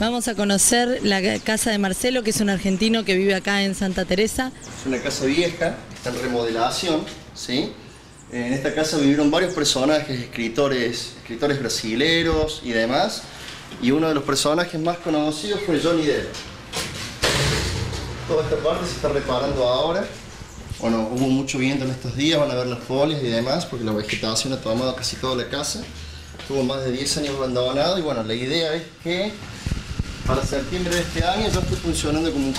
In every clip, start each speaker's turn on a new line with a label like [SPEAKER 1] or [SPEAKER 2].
[SPEAKER 1] Vamos a conocer la casa de Marcelo, que es un argentino que vive acá en Santa Teresa.
[SPEAKER 2] Es una casa vieja, está en remodelación, ¿sí? En esta casa vivieron varios personajes, escritores, escritores brasileros y demás. Y uno de los personajes más conocidos fue Johnny Depp. Toda esta parte se está reparando ahora. Bueno, hubo mucho viento en estos días, van a ver las folias y demás, porque la vegetación ha tomado casi toda la casa. Estuvo más de 10 años abandonado y bueno, la idea es que para septiembre de este año ya esté funcionando como un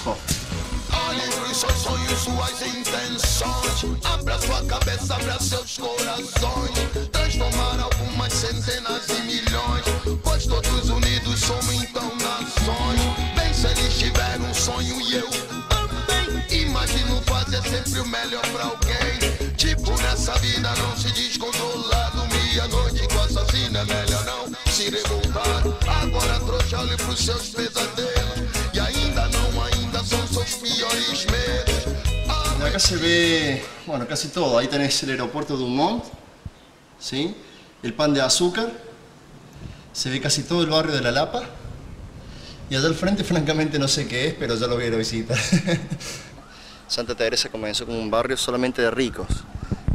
[SPEAKER 3] intenções. Abra sua cabeça, abra seus corações. Transformar algumas centenas milhões. Pois todos unidos somos então se eles um sonho e eu também. Imagino fazer sempre o melhor pra alguém. Tipo, nessa vida não se descontrolar. Dormir a noite com assassino é melhor não se revoltar. Pros seus pesadelos. E ainda não, ainda são seus piores medos.
[SPEAKER 2] Acá se ve, bueno, casi todo. Ahí tenés el aeropuerto de Dumont, ¿sí? el pan de azúcar, se ve casi todo el barrio de La Lapa. Y allá al frente, francamente, no sé qué es, pero ya lo voy a ir a visitar. Santa Teresa comenzó como un barrio solamente de ricos.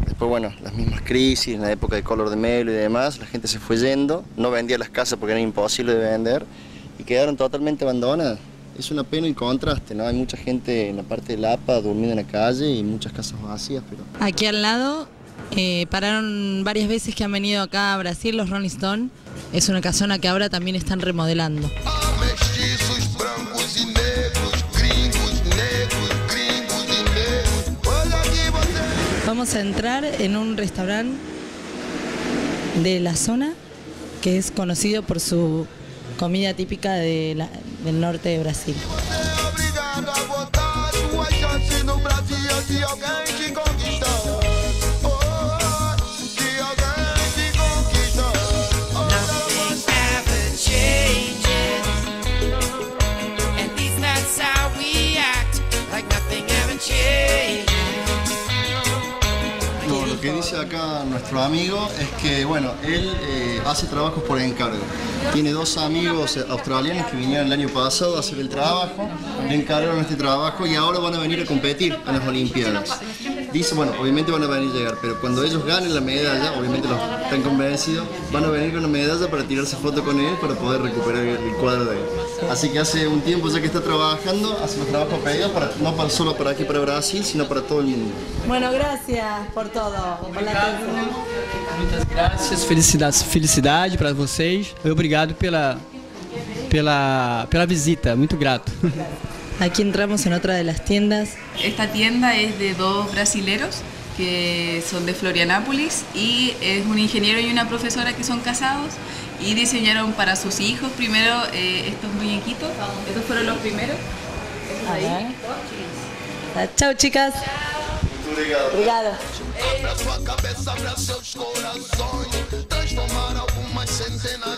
[SPEAKER 2] Después, bueno, las mismas crisis, en la época de color de melo y demás, la gente se fue yendo, no vendía las casas porque era imposible de vender y quedaron totalmente abandonadas. Es una pena el contraste, ¿no? Hay mucha gente en la parte de Lapa durmiendo en la calle y muchas casas vacías, pero...
[SPEAKER 1] Aquí al lado eh, pararon varias veces que han venido acá a Brasil los Rolling Stone. Es una casona que ahora también están remodelando. Vamos a entrar en un restaurante de la zona que es conocido por su comida típica del norte de Brasil.
[SPEAKER 2] Que dice acá nuestro amigo es que, bueno, él eh, hace trabajos por encargo. Tiene dos amigos australianos que vinieron el año pasado a hacer el trabajo, encargaron este trabajo y ahora van a venir a competir en las Olimpiadas. Dice, bueno, obviamente van a venir a llegar, pero cuando ellos ganen la medalla, obviamente los están convencidos, van a venir con la medalla para tirarse foto con él para poder recuperar el, cuadro de él. Así que hace un tiempo ya que está trabajando, hace los trabajos pedidos, para, no para, solo para aquí, para Brasil, sino para todo el mundo.
[SPEAKER 1] Bueno, gracias por todo, por la.
[SPEAKER 4] Muitas graças, felicidade, felicidade para vocês. Obrigado pela, pela, pela visita, muito grato.
[SPEAKER 1] Aquí entramos en otra de las tiendas.
[SPEAKER 5] Esta tienda es de dos brasileros que son de Florianápolis y es un ingeniero y una profesora que son casados y diseñaron para sus hijos primero eh, estos muñequitos. Estos fueron los primeros. Estos ahí.
[SPEAKER 1] Ah, Chao, chicas. Obrigado.
[SPEAKER 3] Abra sua cabeça, abra seus corações. Transformar algumas centenas